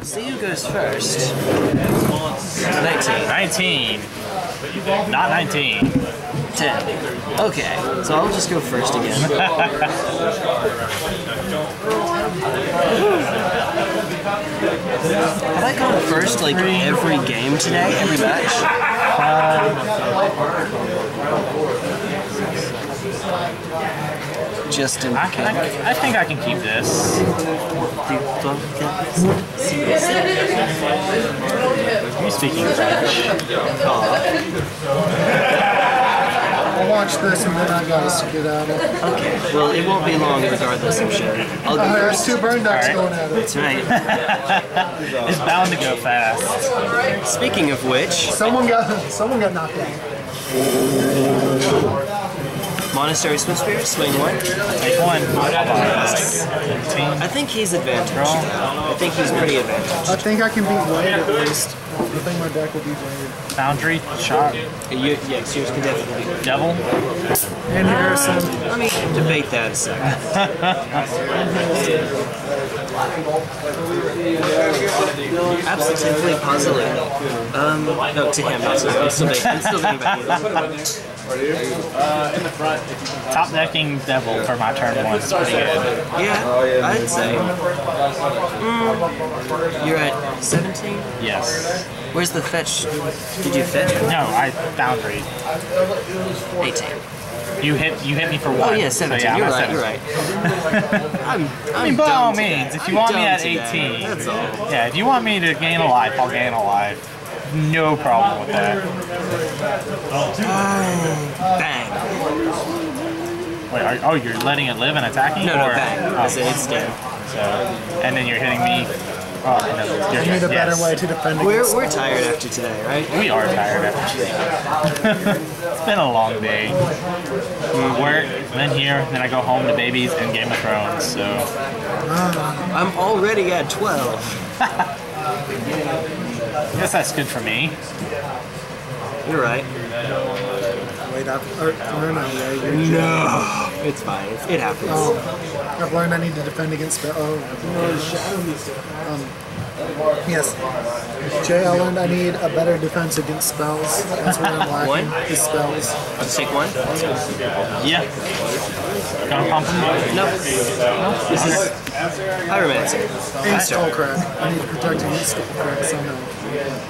See who goes first. 19. 19. Not 19. 10. Okay, so I'll just go first again. Have I gone first like every game today? Every match? Uh, Just in I, can, I, I think I can keep this. You speaking French? I'll watch this and then I gotta skedaddle. Okay, well, it won't be long regardless, I'm sure. I'll Uh, there's two burn ducks Alright. going at it. That's right. It's bound to go fast. Speaking of which, Someone got someone got knocked out. Monastery Swiftspear, swing one. Take one. I think he's advantaged. I think he's pretty advantaged. I think I can beat Wade at least. I think my deck will beat Wade. Foundry, shot, You, yes, yours can definitely be. devil. And Harrison. Let me debate that a second. Absolutely puzzling. Um, no, to him, not to me. I'm still thinking, I'm still thinking about you. Top decking devil for my turn one. is pretty good. Yeah, I'd say. Mm, you're at 17? Yes. Where's the fetch? Did you fetch? No, I foundry. 18. You hit you hit me for one. Oh yeah, so 17. yeah, you're right, 17. you're right. I'm, I'm I mean, by all dumb today. means, if you I'm want me dumb at today. 18, That's all. yeah, if you want me to gain a life, I'll gain a life. No problem with that. Ah, bang. Wait, are, oh, you're letting it live and attacking? No, no, or, bang. Oh, I said it's dead. so, and then you're hitting me. Oh, no, you're I need a better yes. way to defend We're, we're tired after today, right? We are tired after today. it's been a long day. We work, then here, then I go home to babies and Game of Thrones. So ah. I'm already at 12. I guess that's good for me. You're right. Wait, I've, or, or no, yeah, you're No. It's fine. It happens. Oh, I've learned I need to defend against spell. Oh, um, yes. Jay I learned I need a better defense against spells. That's where I'm lacking. One? Is spells. I'll just take one. Yeah. Gonna pump him? No. This is Pyromancer. And Faster. Skullcrack. I need to protect against Skullcrack somehow.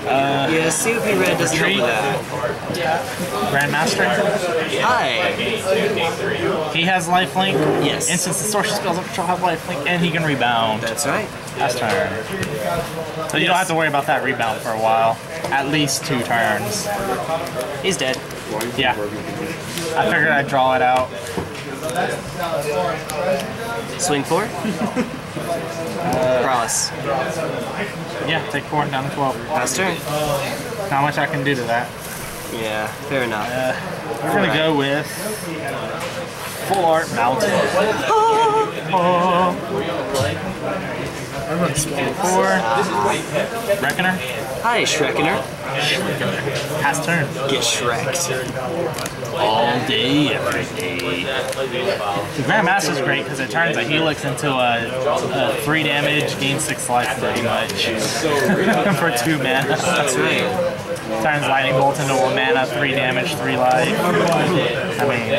Uh, yeah, COP Red doesn't help with that. Grandmaster? Hi. He has lifelink. Yes. Instance distortion spells up control have lifelink, and he can rebound. That's right. Last turn. So you don't have to worry about that rebound for a while. At least two turns. He's dead. Yeah. I figured I'd draw it out. Swing four. Prowess. Yeah, take four down to 12. Last turn. Not much I can do to that. Yeah, fair enough. Uh, we're gonna go with full art mountain. Spells. Four. Reckoner. Hi, Shrekiner. Pass turn. Get Shreked. All day, every day. The Grandmaster's great because it turns a Helix into a, a three damage, gain six life pretty much. For two mana. That's right. Turns Lightning Bolt into a mana, three damage, three life. I mean,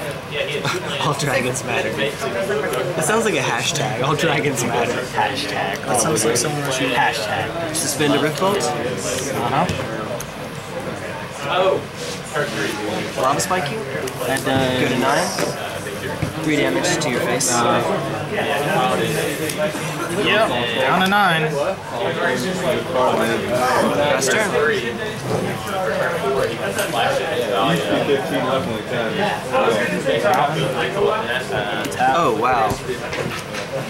matter. All dragons matter. That sounds like a hashtag. All dragons matter. Hashtag. That sounds like someone should. Hashtag. Suspend a rift bolt. Uh-huh. Lava spike you. That Go to nine. Three damage to your face. Yep. Down to nine. Last turn. Oh wow.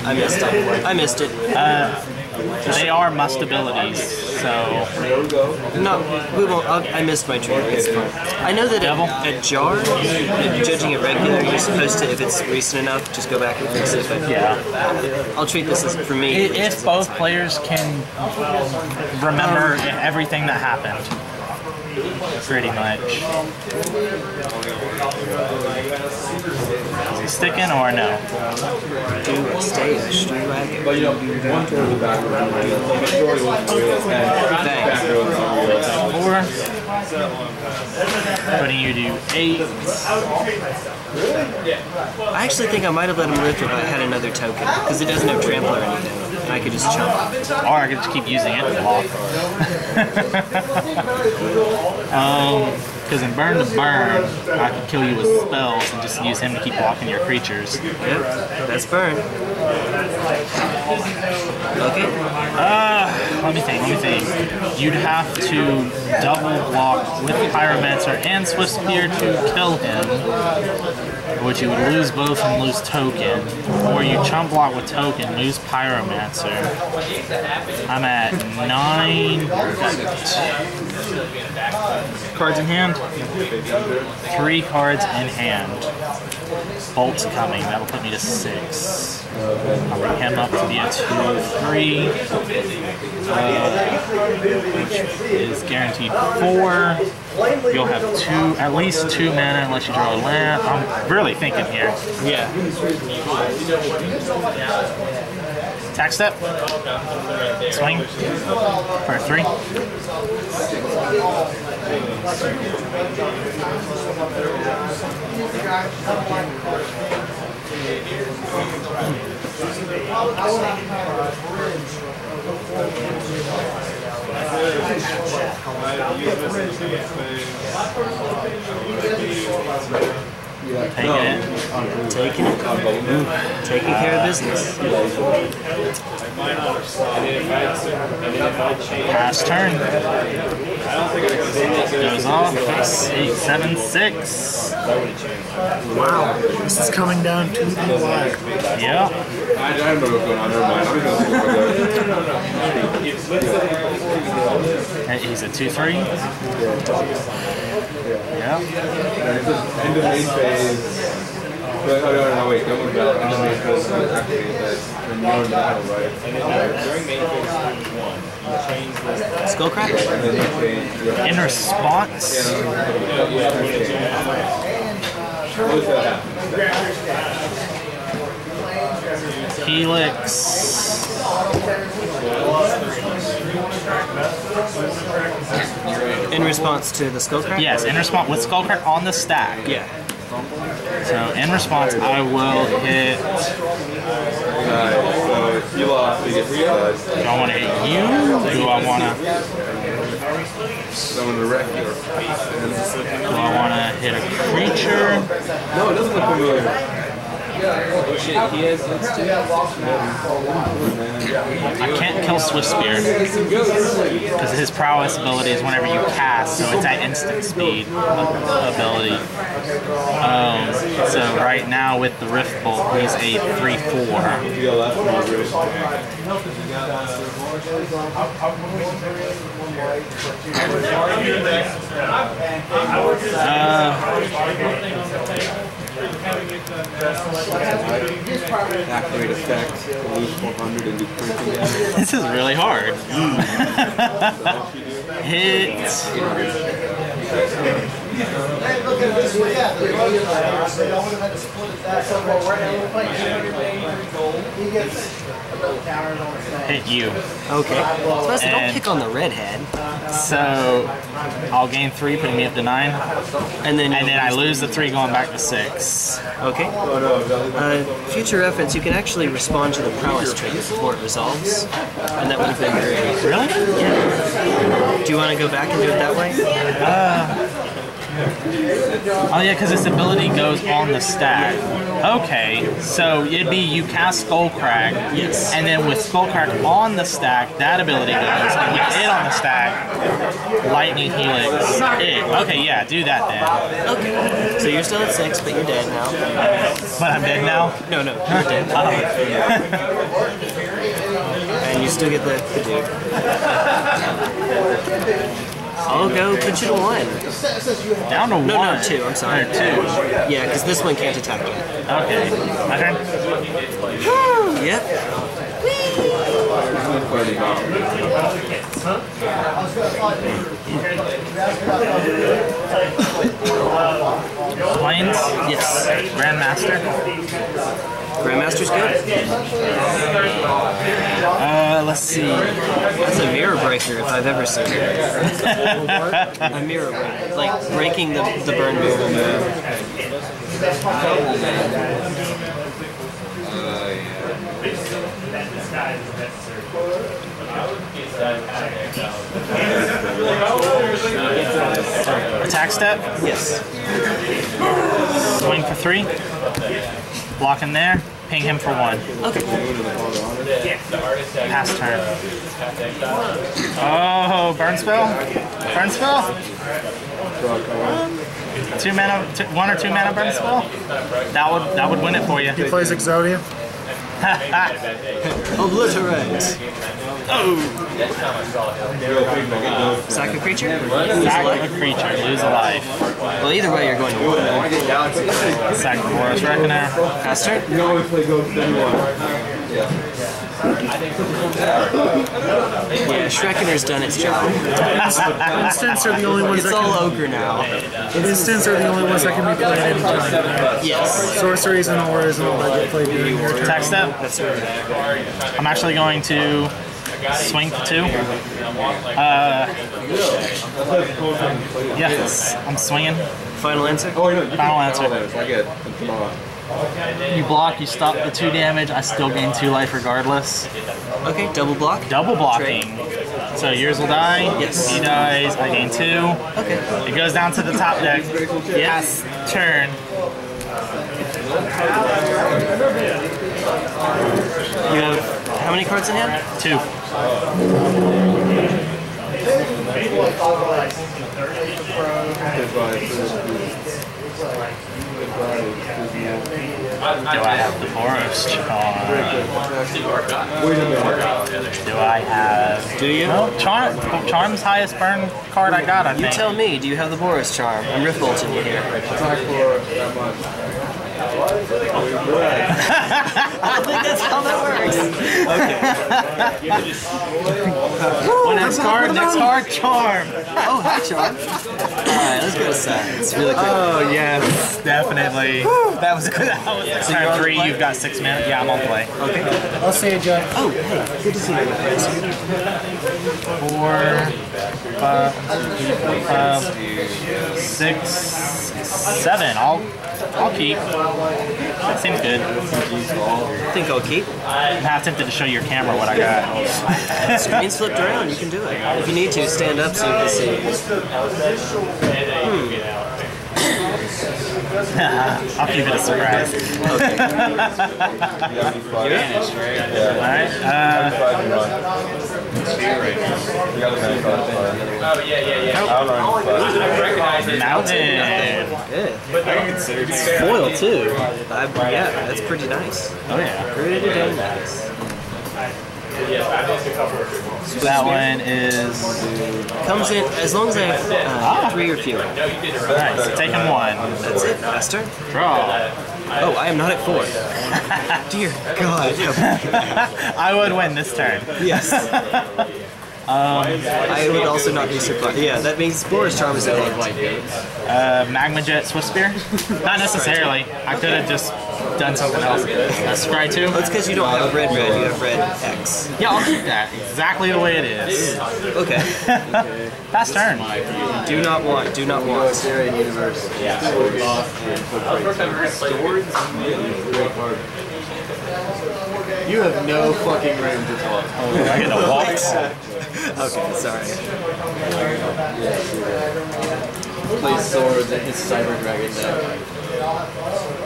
I missed it. I missed it. Uh, They are must abilities, so No, we won't. I'll, I missed my turn. It's fine. I know that Devil? at, at jar, judging it regular, you're supposed to, if it's recent enough, just go back and fix it. But yeah. I'll treat this as for me. I- at least, If both players can remember everything that happened, pretty much. Is he sticking or no? do a stage, do I But you know, one third of the back row, Thanks. Four. Putting you to eight. I actually think I might have let him lift if I had another token, because it doesn't have trample or anything, and I could just chump. Or I could just keep using it to block. um, because in Burn to Burn, I could kill you with spells and just use him to keep blocking your creatures. Yep, that's burn. Okay, Uh, let me think, let me think. You'd have to double block with Pyromancer and Swiftspear to kill him, which you would lose both and lose token. Or you chump block with token, lose Pyromancer. I'm at nine. Cards in hand? Three cards in hand. Bolt's coming, that'll put me to six. I'll bring him up to be a two, three uh, which is guaranteed four. You'll have two, at least two mana unless you draw a land. I'm really thinking here. yeah. Attack step. Swing. For three. Taking it. Taking it. Taking care of business. Pass turn. Goes off. Eight, seven, six. Wow, this is coming down to the wire. Yep. I, I don't know what's going on, never mind. I'm gonna Hey, He's a two, three. Yep. End of main phase. But, oh, no, no, wait, don't move out. End of main phase. Activate that. When you're in battle, right? Skullcrack? And then next phase, you're In response, What does that? Helix. In response to the Skullcrack? Yes, in response with Skullcrack on the stack. Yeah. So in response, I will hit. You lost. Do I want to hit you? Do I want to? So I'm gonna wreck you. Do I want to hit a creature? No, it doesn't look familiar. I can't kill Swiftspear because his prowess ability is whenever you cast, so it's at instant speed ability. Um, so right now with the Rift Bolt, he's a three-four. You go left, you go Activate effect, lose 400 and do printing damage. This is really hard. Hmm. Hit. Hit you. Okay. So I said, don't And- pick on the redhead. So I'll gain three, putting me up to nine, And then, and then I lose the three, going back to six. Okay. Uh, future reference, you can actually respond to the prowess trait before it resolves. And that would have been great. Really? Yeah. Do you want to go back and do it that way? Oh yeah, because its ability goes on the stack. Okay, so it'd be you cast Skullcrack. Yes. And then with Skullcrack on the stack, that ability goes. And with it on the stack, Lightning Helix. It. Okay, yeah, do that then. Okay. So you're still at six, but you're dead now. But I'm dead now. No, no, you're dead. Oh. And you still get the, the dude. I'll go put you to one. Down to No, one. no, no, two, I'm sorry. Or two. Yeah, because this one can't attack you. Okay. Turn. Yep. Plains. Yes. Grandmaster. Grandmaster's good. Uh, let's see. That's a mirror breaker if I've ever seen it. a mirror breaker. Like breaking the, the burn mirror. Attack step. Yes. Swing for three. Block him there. Ping him for one. Okay. Pass turn. Oh, burn spell. Burn spell. Two mana, two, one or two mana burn spell. That would that would win it for you. He plays Exodia. Obliterate. Oh. Sack a creature? Lose a Sack life? a creature, lose a life. Well, either way, you're going to one. Sack the Boros Reckoner. Pass turn? You can always play Ghost anyone. Yeah, Shrekkener's done its job. Instants are the only ones It's that all can. ogre now. Instants are the only ones that can be played anytime. Yes. Sorceries and auras and all that get played during your turn. Attack step. That's right. I'm actually going to swing for two. Uh, yes, I'm swinging. Final answer? Oh, no, you can Final answer. I get it. Come on. You block, you stop the two damage. I still gain two life regardless. Okay, double block. Double blocking. So yours will die. Yes. He dies. I gain two. Okay. It goes down to the top deck. Yes. Turn. You have how many cards in hand? Two. Do I have the Boros charm? Do I have? Do you? No, charm. Charm's highest burn card I got. I think. You tell me, do you have the Boros charm? I'm rift bolting you here. Attack for that much. I think that's how that works. What next card? Next card. Charm. Oh, hi, charm. Alright, let's go to science really quick. Oh yes, definitely. That was good. That was you're on turn the three. play? You've got six minutes. Yeah, I'm on play. Okay. I'll say Jeff. Oh, hey, good to see you. Four, five, five, six, seven. I'll, I'll keep. That seems good. I think I'll keep. I'm half tempted to show your camera what I got. Screen's flipped around, you can do it. If you need to, stand up so you can see. I'll keep it a surprise. Okay. All right. Uh, mountain. Good. Foil, too. I, yeah, that's pretty nice. Oh yeah. Pretty damn nice. That one is Comes in, as long as I have uh, three or fewer. nice. Taking one. That's it, faster. Draw. Oh, I am not at four. Dear God. I would win this turn. Yes. I would also not be surprised. Yeah, that means Boros Charm is at eight. Uh, Magma Jet Swiftspear? Not necessarily. I could have just done something else. Uh, Scry 2? That's because you don't have red red, you have red X. Yeah, I'll keep that exactly the way it is. Okay. Fast turn. Do not want, do not want. You have no fucking range at all. I get to walk. Okay, sorry. Play swords and his cyber dragon deck.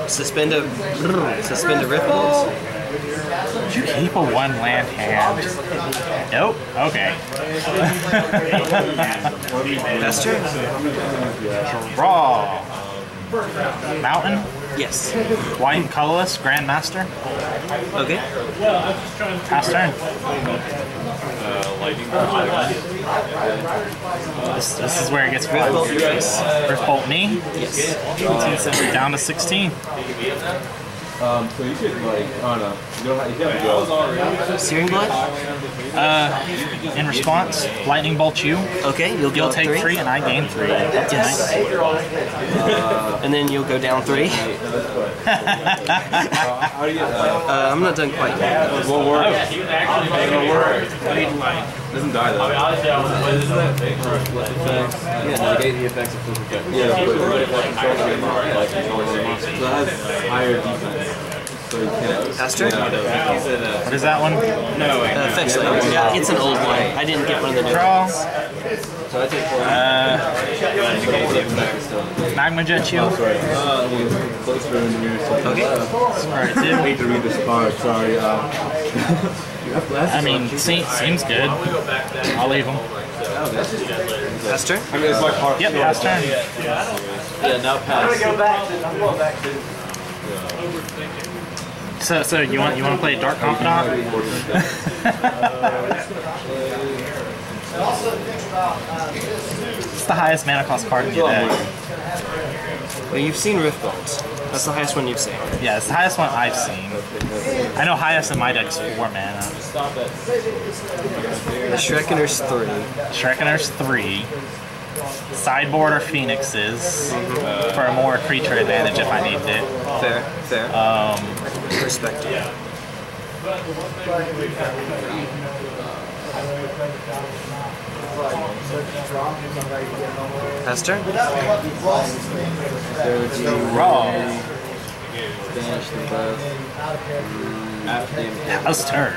Suspend a suspend a bolt. You keep a one land hand. Nope. Okay. True. Draw. Mountain. Yes. White and colorless. Grandmaster. Okay. Pass turn. Uh, this, this is where it gets fun. bolt. Rift bolt me. Yes. Down to 16. Um, so you could like, oh no, you don't have, you have to go. Searing blood. Uh, in response, lightning bolt you. Okay. You'll You'll take three. three, and I gain three. That's Yes. nice. And then you'll go down three. How do you get that? Uh, I'm not done quite yet. Won't work. It'll work. Doesn't die though. Yeah, negate the effects of flip effect. Yeah, but Right if I control the game, like control the monster. so it has higher defense. So you can't. Pass turn. Yeah. What is that one? Uh, effects layer. Yeah, it's an old one. I didn't get one of the new Draw. ones. So I take four. Uh, flip effect still. magma jet shield. Sorry. Uh, closer in here. So Okay. Alright, I two. hate to read this card. Sorry. Uh, I mean, se- seems good. I'll leave them. Pass turn. I mean, it's my card. Yep, pass turn. Yeah, now pass. So, so you want you want to play Dark Confidant? it's the highest mana cost card in the deck. Well, you've seen Rift Bolt. That's the highest one you've seen. Yeah, it's the highest one I've seen. I know highest in my deck's four mana. The Shrekiners three. Shrekiners three. Sideboard or Phoenixes for a more creature advantage if I needed it. Fair, fair. Um, Respected. Pass turn. raw. Banish them both. After damage. House turn.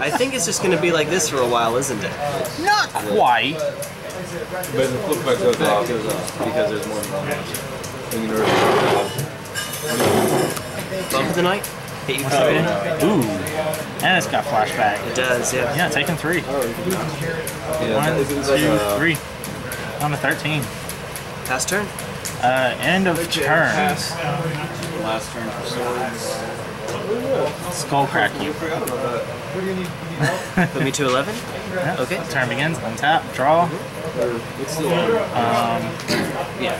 I think it's just going to be like this for a while, isn't it? Not quite. But the flip back goes off. Because there's more than one monster. When Bump of the night. Hit you for three. Ooh. And it's got flashback. It does, yeah. Yeah, taking three. Yeah, One, it's, it's like two, a, three. On to 13. Pass turn. Uh, end of turn. Last turn for swords. Skull crack you. Put me to 11. Yeah. Okay. Turn begins. Untap. Draw. What's the order? Um, Yeah.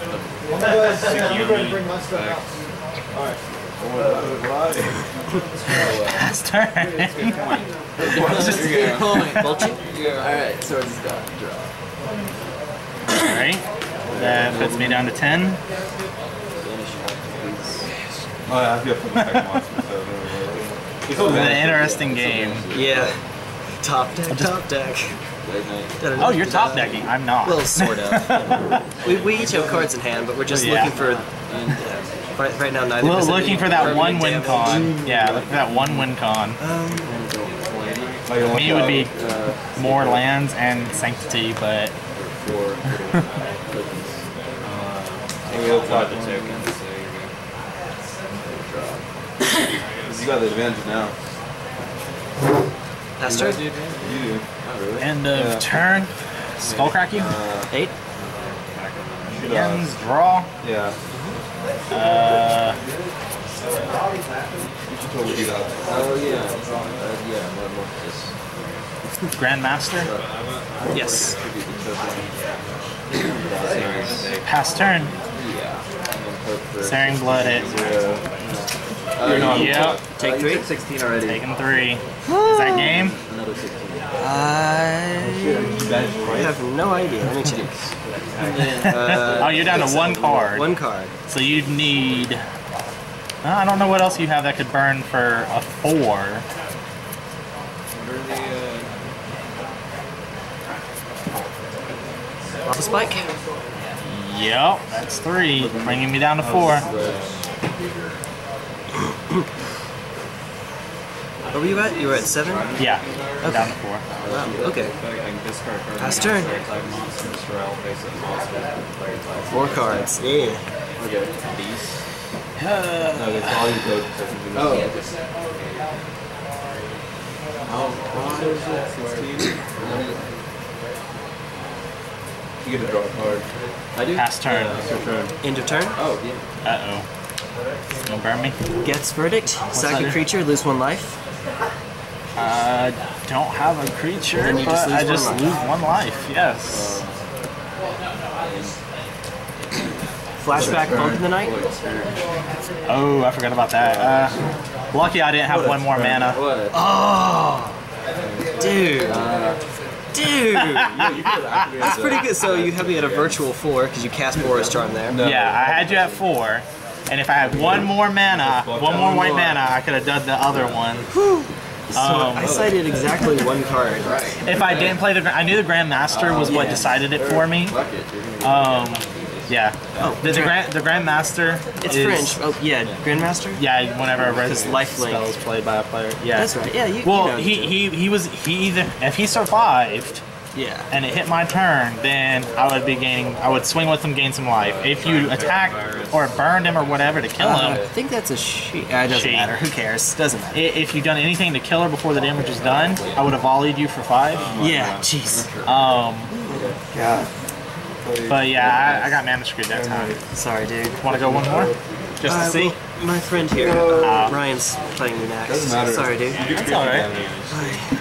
pass turn. Bolt you. Alright, swords is done. Uh, draw. Alright. Uh, that puts me down to 10. Banish all, oh, yeah, I feel flip back it's an uh, interesting game. Yeah. Top deck, top deck. Late night. Oh, you're top decking. I'm not. Well, sort of. we, we each have cards in hand, but we're just oh, Yeah. looking for. Yeah. Right, right now, neither. Lo- of us have looking for that one win damage. con. Yeah, look for that one win con. Like, you want Me would be Uh, more lands and sanctity, but four. We'll talk to tokens. You got the advantage now. Pass turn. You do. Not really. end of Yeah. turn. Skull crack you. Eight. Uh, Ends draw. yeah. Uh, You totally do that. Oh, yeah. Uh, yeah, more, more this. Grandmaster. Yes. Could be the token. Pass turn. Yeah. And then hope for. Searing blood it. Uh, You're. Yep. Take three. 16 already. Taking three. Is that game? Another 16. I have no idea. Let me check. Uh, Oh, you're down to one card. One card. So you'd need. Uh, I don't know what else you have that could burn for a four. Lava spike. Yep, that's three, bringing me down to four. What were you at? You were at seven? Yeah, down to four. Wow, okay. Pass turn. Four cards. Yeah. Okay. These. No, that's all you go. Oh. You get to draw a card. I do. Pass turn. It's your turn. End of turn. Oh, yeah. Uh oh. Don't burn me. Geth's verdict. Sack a creature, lose one life. Uh, don't have a creature, Then you but just I just life. lose one life. Yes. Flashback bump in the night. Oh, I forgot about that. Uh, lucky I didn't have one more mana. What? Oh, dude, dude, that's pretty good. So you have me at a virtual four because you cast Boros Charm there. Yeah, I had you at four, and if I had one more mana, one more white mana, I could have done the other one. So Um, I cited exactly one card. If I didn't play the, I knew the Grandmaster was what decided it for me. Fuck it. You're gonna Um, yeah. Oh, the, the Grand, the Grandmaster. It's is, French. Oh yeah, Grandmaster. Yeah, whenever I res His lifelink. spell is played by a player. Yeah. That's right. Yeah, you. Well, you know, he, he he was he either if he survived Yeah. and it hit my turn, then I would be gaining. I would swing with him, gain some life. If you attacked or burned him or whatever to kill Uh, him, I think that's a she. Uh, it doesn't She. matter. Who cares? Doesn't matter. i- if you've done anything to kill her before the damage is done, I would have volleyed you for five. Yeah. Jeez. Um, God. but yeah, I, I got mana screwed that time. Sorry, dude. Want to go one more, just to Uh, see? well, my friend here, uh, Ryan's playing me next. Doesn't matter. Sorry, dude. You get That's all right. damage.